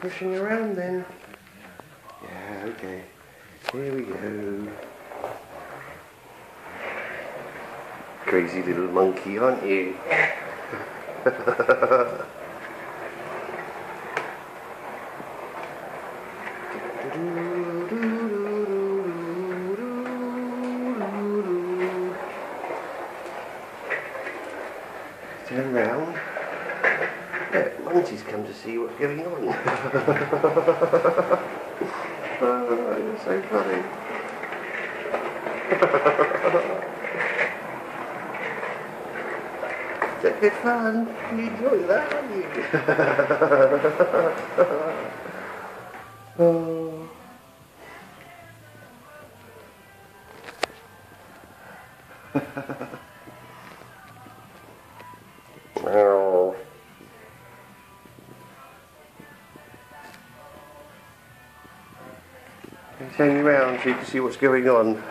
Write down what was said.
Pushing around then. Yeah, okay. Here we go. Crazy little monkey, aren't you? Turn round. Monty's come to see what's going on. oh, you're so funny. Is that good fun? You enjoy that, aren't you? oh. Turn you around so you can see what's going on.